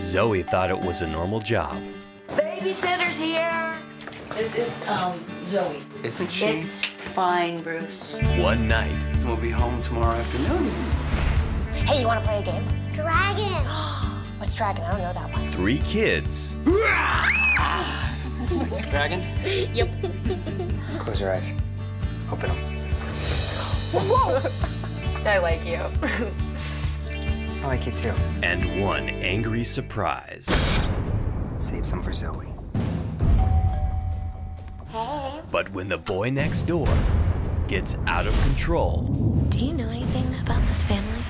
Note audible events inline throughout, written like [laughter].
Zoe thought it was a normal job. Babysitter's here. This is, um, Zoe. Isn't she? It's fine, Bruce. One night, We'll be home tomorrow afternoon. Hey, you want to play a game? Dragon. [gasps] What's dragon? I don't know that one. three kids, [laughs] Dragon? Yep. [laughs] Close your eyes. Open them. Whoa! [laughs] I like you. Oh, I like you too. and one angry surprise. Save some for Zoe. Hey. But when the boy next door gets out of control, Do you know anything about this family?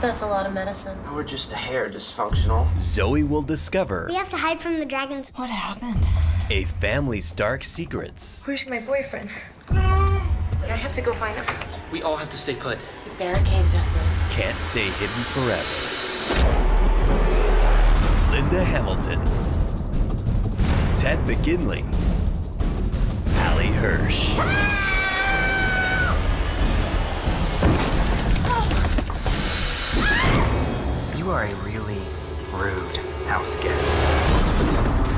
That's a lot of medicine. We're just a hair dysfunctional. Zoe will discover We have to hide from the dragons. What happened? a family's dark secrets Where's my boyfriend? I have to go find him. We all have to stay put. You barricaded us in. can't stay hidden forever. Linda Hamilton, Ted McGinley, Hallee Hirsh. You are a really rude house guest. Go get help!